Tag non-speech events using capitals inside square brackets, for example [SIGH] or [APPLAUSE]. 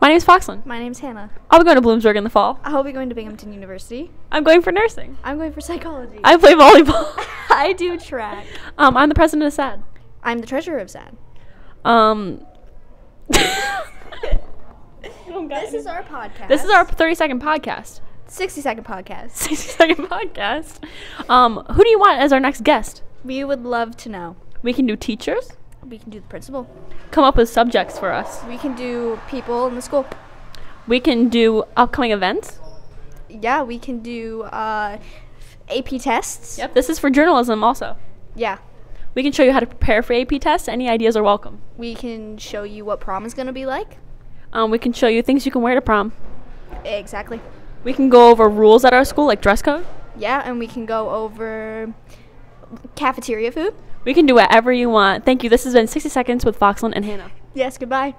My name is Foxlynn. My name's Hannah. I'll be going to Bloomsburg in the fall. I'll be going to Binghamton University. I'm going for nursing. I'm going for psychology. I play volleyball. [LAUGHS] I do track. um, I'm the president of SAD. I'm the treasurer of SAD. Um. [LAUGHS] This is our podcast. This is our 30 second podcast. 60 second podcast. [LAUGHS] 60 second podcast. Um, who do you want as our next guest? We would love to know. We can do teachers. We can do the principal. Come up with subjects for us. We can do people in the school. We can do upcoming events. Yeah, we can do uh, AP tests. Yep. This is for journalism also. Yeah. We can show you how to prepare for AP tests. Any ideas are welcome. We can show you what prom is going to be like. Um, we can show you things you can wear to prom. Exactly. We can go over rules at our school, like dress code. Yeah, and we can go over cafeteria food. We can do whatever you want. Thank you. This has been 60 Seconds with Foxlynn and Hannah. Yes, goodbye.